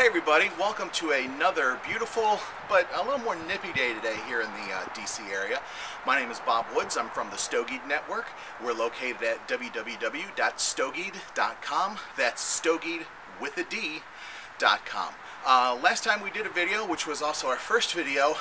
Hey everybody, welcome to another beautiful but a little more nippy day today here in the uh, DC area. My name is Bob Woods. I'm from the Stogied Network. We're located at www.stogied.com. That's Stogied with a D.com. Uh, last time we did a video, which was also our first video,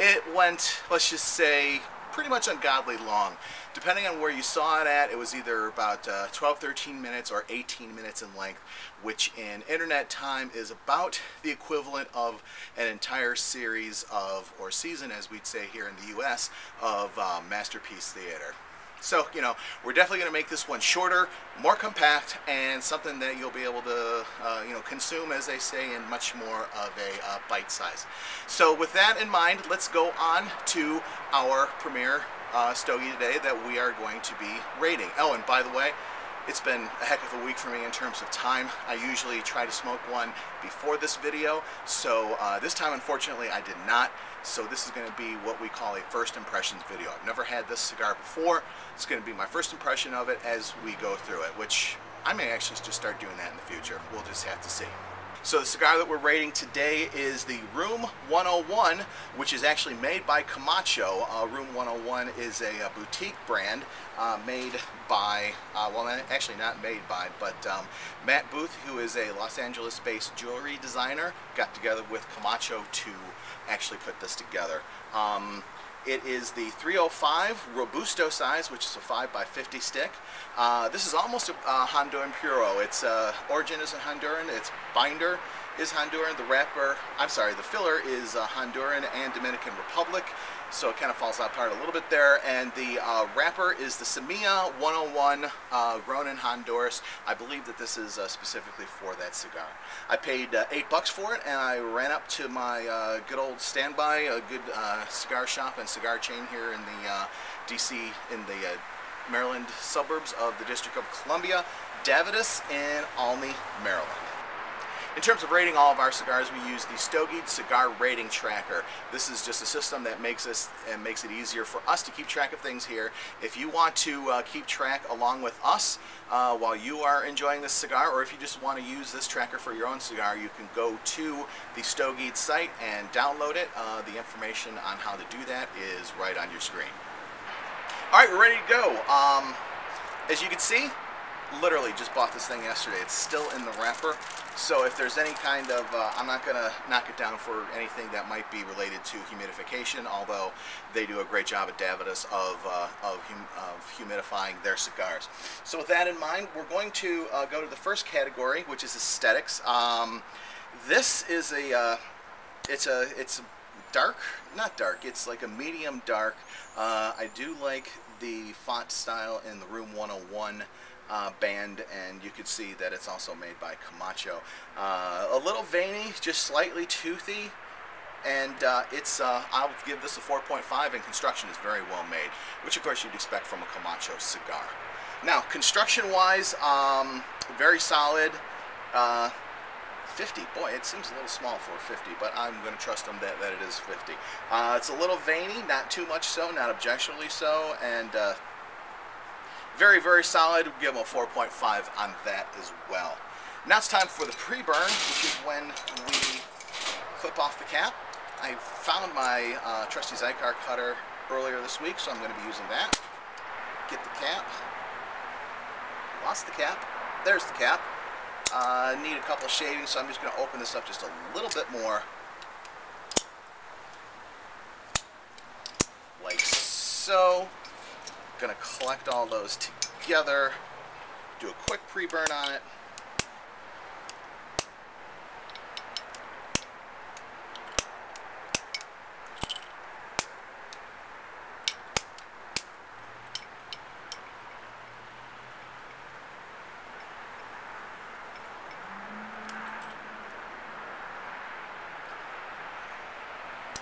it went, let's just say, pretty much ungodly long. Depending on where you saw it at, it was either about uh, 12, 13 minutes or 18 minutes in length, which in internet time is about the equivalent of an entire series of, or season as we'd say here in the US, of uh, Masterpiece Theater. So, you know, we're definitely going to make this one shorter, more compact, and something that you'll be able to, uh, you know, consume, as they say, in much more of a uh, bite size. So with that in mind, let's go on to our premiere uh, stogie today that we are going to be rating. Oh, and by the way, it's been a heck of a week for me in terms of time. I usually try to smoke one before this video, so uh, this time unfortunately I did not. So this is going to be what we call a first impressions video. I've never had this cigar before. It's going to be my first impression of it as we go through it, which I may actually just start doing that in the future. We'll just have to see. So the cigar that we're rating today is the Room 101, which is actually made by Camacho. Uh, Room 101 is a, a boutique brand uh, made by, uh, well actually not made by, but um, Matt Booth, who is a Los Angeles-based jewelry designer, got together with Camacho to actually put this together. Um, it is the 305 Robusto size, which is a 5 by 50 stick. Uh, this is almost a uh, Honduran Puro. Its uh, origin is a Honduran. Its binder is Honduran. The wrapper, I'm sorry, the filler is uh, Honduran and Dominican Republic so it kind of falls apart a little bit there. And the uh, wrapper is the Semilla 101 uh, grown in Honduras. I believe that this is uh, specifically for that cigar. I paid uh, eight bucks for it, and I ran up to my uh, good old standby, a good cigar shop and cigar chain here in the DC, in the Maryland suburbs of the District of Columbia, Davidoff in Olney, Maryland. In terms of rating all of our cigars, we use the Stogied Cigar Rating Tracker. This is just a system that makes us and makes it easier for us to keep track of things here. If you want to uh, keep track along with us uh, while you are enjoying this cigar, or if you just want to use this tracker for your own cigar, you can go to the Stogied site and download it. Uh, the information on how to do that is right on your screen. All right, we're ready to go. Um, as you can see, literally just bought this thing yesterday. It's still in the wrapper. So if there's any kind of, uh, I'm not going to knock it down for anything that might be related to humidification, although they do a great job at Davidoff of, uh, of, hum of, humidifying their cigars. So with that in mind, we're going to uh, go to the first category, which is aesthetics. Um, this is a, uh, it's a, it's dark, not dark, it's like a medium dark. Uh, I do like the font style in the Room 101 uh, band and you can see that it's also made by Camacho. Uh, a little veiny, just slightly toothy, and uh, it's uh, I'll give this a 4.5 and construction is very well made, which of course you'd expect from a Camacho cigar. Now, construction-wise, um, very solid. Uh, 50. Boy, it seems a little small for 50, but I'm going to trust them that, that it is 50. Uh, it's a little veiny, not too much so, not objectionably so, and uh, very, very solid. we give them a 4.5 on that as well. Now it's time for the pre-burn, which is when we clip off the cap. I found my uh, trusty Xikar cutter earlier this week, so I'm going to be using that. Get the cap. Lost the cap. There's the cap. Uh, need a couple shavings, so I'm just going to open this up just a little bit more. Like so going to collect all those together, do a quick pre-burn on it.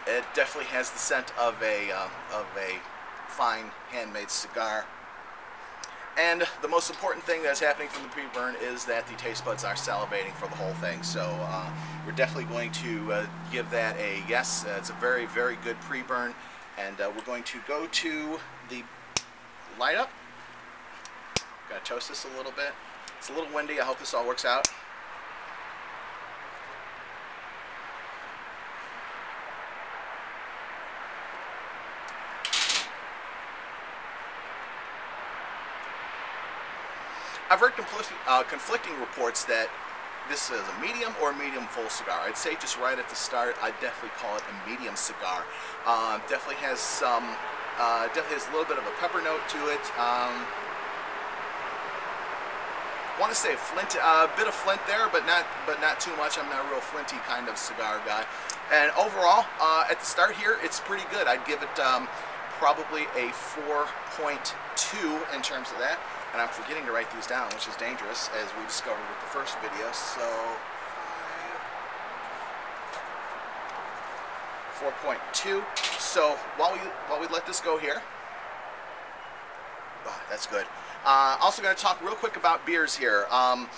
It definitely has the scent of a uh, of a fine handmade cigar. And the most important thing that's happening from the pre-burn is that the taste buds are salivating for the whole thing. So uh, we're definitely going to uh, give that a yes. Uh, it's a very, very good pre-burn. And uh, we're going to go to the light up. Gotta toast this a little bit. It's a little windy. I hope this all works out. I've heard conflicting, uh, conflicting reports that this is a medium or medium full cigar. I'd say just right at the start, I'd definitely call it a medium cigar. Uh, definitely has some, uh, definitely has a little bit of a pepper note to it. Um, want to say a flint, a uh, bit of flint there, but not, but not too much. I'm not a real flinty kind of cigar guy. And overall, uh, at the start here, it's pretty good. I'd give it um, probably a 4.2 in terms of that and I'm forgetting to write these down, which is dangerous, as we discovered with the first video, so... 4.2. So while we while we let this go here, oh, that's good. Uh, also going to talk real quick about beers here. Um,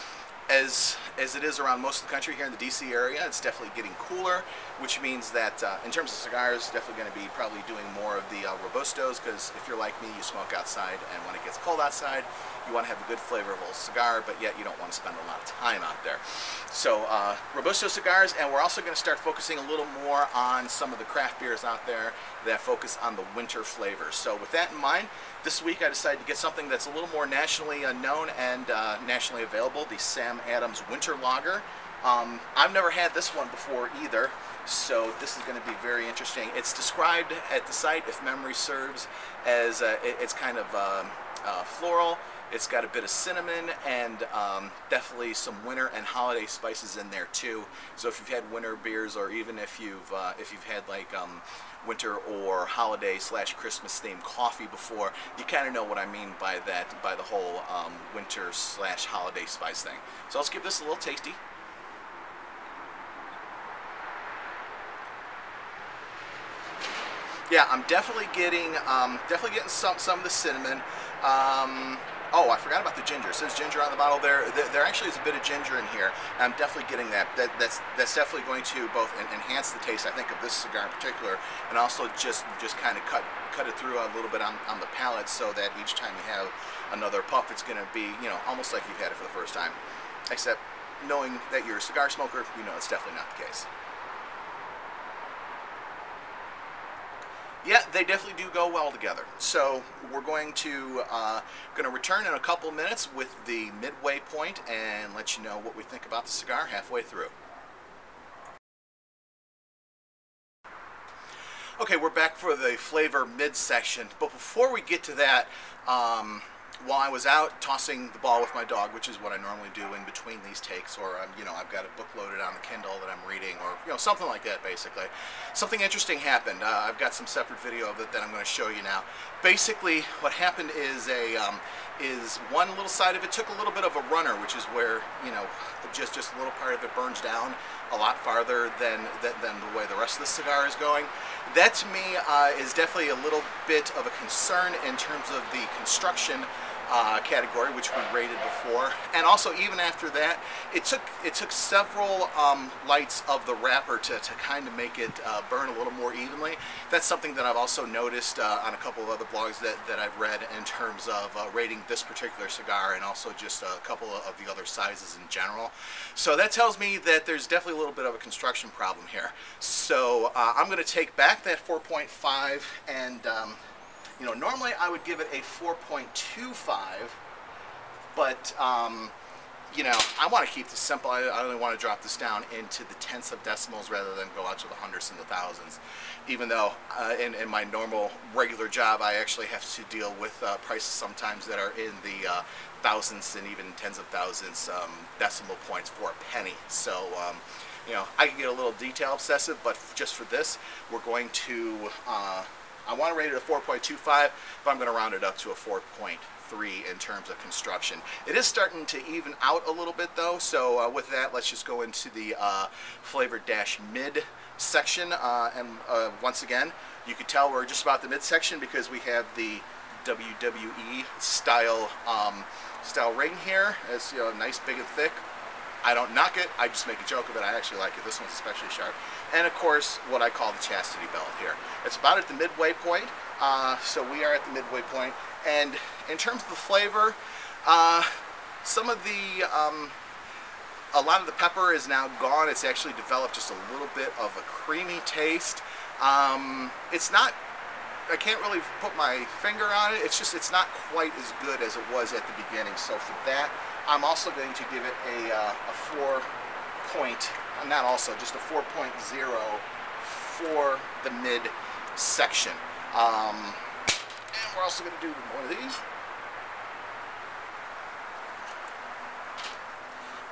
as as it is around most of the country here in the DC area, it's definitely getting cooler, which means that uh, in terms of cigars, definitely going to be probably doing more of the uh, Robustos, because if you're like me, you smoke outside, and when it gets cold outside, you want to have a good flavorful cigar, but yet you don't want to spend a lot of time out there. So uh, Robusto cigars, and we're also going to start focusing a little more on some of the craft beers out there that focus on the winter flavors. So with that in mind, this week I decided to get something that's a little more nationally known and uh, nationally available, the Sam Adams Winter Lager. Um, I've never had this one before either, so this is going to be very interesting. It's described at the site, if memory serves, as uh, it, it's kind of um, uh, floral, it's got a bit of cinnamon and um, definitely some winter and holiday spices in there too. So if you've had winter beers or even if you've uh, if you've had like um, winter or holiday slash Christmas themed coffee before, you kind of know what I mean by that, by the whole um, winter slash holiday spice thing. So let's give this a little tasty. Yeah, I'm definitely getting um, definitely getting some some of the cinnamon. Um, Oh, I forgot about the ginger. It says ginger on the bottle there. There actually is a bit of ginger in here. I'm definitely getting that. that that's that's definitely going to both enhance the taste, I think, of this cigar in particular, and also just just kind of cut cut it through a little bit on, on the palate so that each time you have another puff, it's going to be, you know, almost like you've had it for the first time. Except knowing that you're a cigar smoker, you know it's definitely not the case. Yeah, they definitely do go well together. So we're going to uh, going to return in a couple minutes with the midway point and let you know what we think about the cigar halfway through. Okay, we're back for the flavor midsection, but before we get to that, um, while I was out tossing the ball with my dog, which is what I normally do in between these takes, or I'm, you know, I've got a book loaded on the Kindle that I'm reading, or you know, something like that, basically. Something interesting happened. Uh, I've got some separate video of it that I'm going to show you now. Basically, what happened is a um, is one little side of it took a little bit of a runner, which is where you know, just just a little part of it burns down a lot farther than than, than the way the rest of the cigar is going. That to me uh, is definitely a little bit of a concern in terms of the construction uh, category, which we rated before. And also, even after that, it took it took several um, lights of the wrapper to, to kind of make it uh, burn a little more evenly. That's something that I've also noticed uh, on a couple of other blogs that, that I've read in terms of uh, rating this particular cigar and also just a couple of the other sizes in general. So that tells me that there's definitely a little bit of a construction problem here. So uh, I'm going to take back that 4.5 and um, you know, normally I would give it a 4.25, but, um, you know, I want to keep this simple. I, I only want to drop this down into the tenths of decimals rather than go out to the hundreds and the thousands. Even though uh, in, in my normal regular job, I actually have to deal with uh, prices sometimes that are in the uh, thousands and even tens of thousands um, decimal points for a penny. So, um, you know, I can get a little detail obsessive, but just for this, we're going to uh, I want to rate it a 4.25, but I'm going to round it up to a 4.3 in terms of construction. It is starting to even out a little bit though, so uh, with that, let's just go into the uh, flavor dash mid section. Uh, and uh, once again, you can tell we're just about the midsection because we have the WWE style um, style ring here. It's you know nice, big and thick. I don't knock it, I just make a joke of it. I actually like it. This one's especially sharp. And of course, what I call the chastity belt here. It's about at the midway point, uh, so we are at the midway point. And in terms of the flavor, uh, some of the, um, a lot of the pepper is now gone. It's actually developed just a little bit of a creamy taste. Um, it's not I can't really put my finger on it. It's just it's not quite as good as it was at the beginning. So for that, I'm also going to give it a, uh, a four point, not also, just a 4.0 for the mid section. Um, and we're also going to do one of these.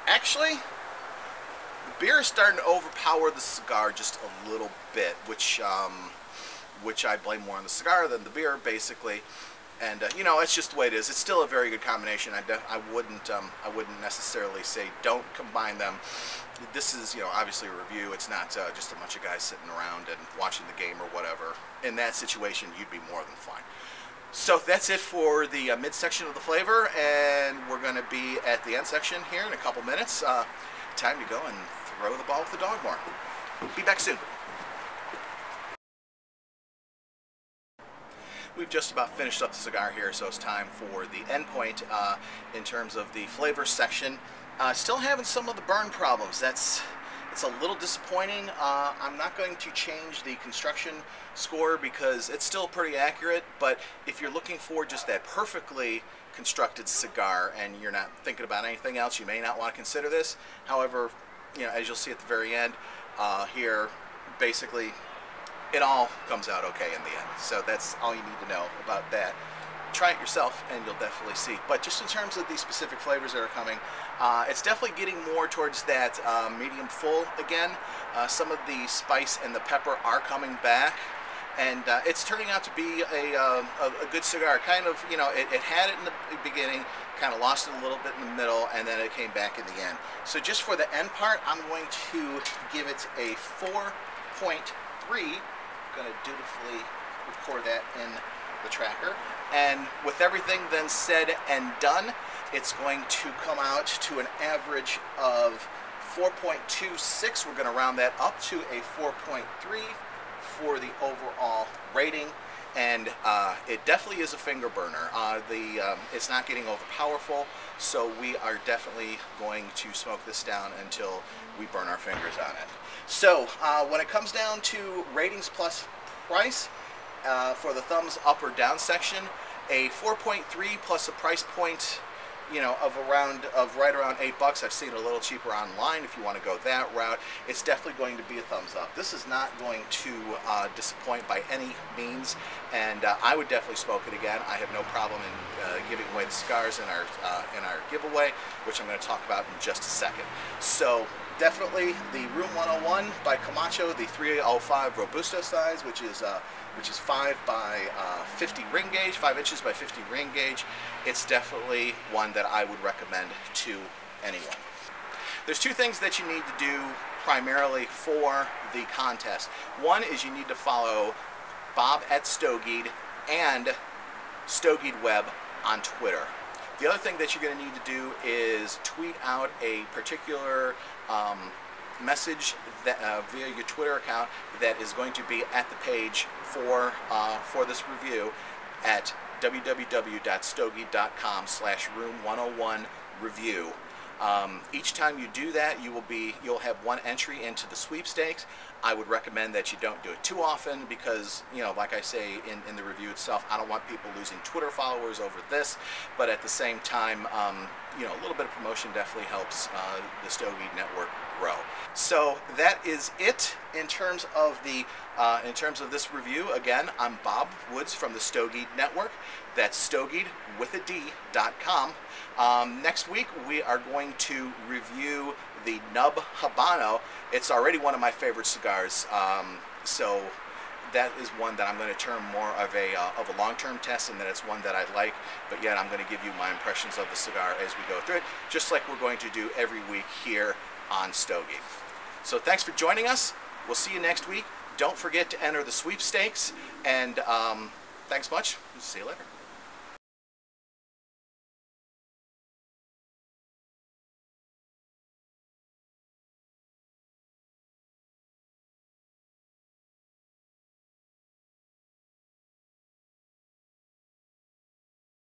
Actually, the beer is starting to overpower the cigar just a little bit, which um, which I blame more on the cigar than the beer, basically. And uh, you know, it's just the way it is. It's still a very good combination. I, I wouldn't um, I wouldn't necessarily say don't combine them. This is you know obviously a review. It's not uh, just a bunch of guys sitting around and watching the game or whatever. In that situation, you'd be more than fine. So that's it for the uh, midsection of the flavor, and we're going to be at the end section here in a couple minutes. Uh, time to go and throw the ball with the dog more. Be back soon. We've just about finished up the cigar here, so it's time for the end point uh, in terms of the flavor section. Uh, still having some of the burn problems. That's it's a little disappointing. Uh, I'm not going to change the construction score because it's still pretty accurate, but if you're looking for just that perfectly constructed cigar and you're not thinking about anything else, you may not want to consider this. However, you know, as you'll see at the very end uh, here, basically it all comes out okay in the end. So that's all you need to know about that try it yourself and you'll definitely see. But just in terms of the specific flavors that are coming, uh, it's definitely getting more towards that uh, medium full again. Uh, some of the spice and the pepper are coming back. And uh, it's turning out to be a, uh, a, a, good cigar. Kind of, you know, it, it had it in the beginning, kind of lost it a little bit in the middle, and then it came back in the end. So just for the end part, I'm going to give it a 4.3. Going to dutifully record that in the tracker. And with everything then said and done, it's going to come out to an average of 4.26. We're going to round that up to a 4.3 for the overall rating. And uh, it definitely is a finger burner. Uh, the um, It's not getting over powerful, so we are definitely going to smoke this down until we burn our fingers on it. So uh, when it comes down to ratings plus price, uh, for the thumbs up or down section. A 4.3 plus a price point, you know, of around of right around eight bucks. I've seen it a little cheaper online. If you want to go that route, it's definitely going to be a thumbs up. This is not going to uh, disappoint by any means, and uh, I would definitely smoke it again. I have no problem in uh, giving away the cigars in our uh, in our giveaway, which I'm going to talk about in just a second. So definitely the Room 101 by Camacho, the 305 Robusto size, which is uh, which is 5 by uh, 50 ring gauge, 5 inches by 50 ring gauge. It's definitely one that I would recommend to anyone. There's two things that you need to do primarily for the contest. One is you need to follow Bob at Stogied and Stogied Web on Twitter. The other thing that you're going to need to do is tweet out a particular um, message that, uh, via your Twitter account that is going to be at the page for, uh, for this review at www.stogied.com slash room 101 review. Um, each time you do that, you will be you'll have one entry into the sweepstakes. I would recommend that you don't do it too often because, you know, like I say in, in the review itself, I don't want people losing Twitter followers over this, but at the same time, um, you know, a little bit of promotion definitely helps uh, the Stogie network grow. So that is it in terms of the uh, in terms of this review. Again, I'm Bob Woods from the Stogie Network. That's stogied with a D.com. Um, next week we are going to review the Nub Habano. It's already one of my favorite cigars. Um, so that is one that I'm going to term more of a, uh, of a long-term test and that it's one that I like, but yet I'm going to give you my impressions of the cigar as we go through it, just like we're going to do every week here on Stogie. So thanks for joining us. We'll see you next week. Don't forget to enter the sweepstakes, and um, thanks much. See you later.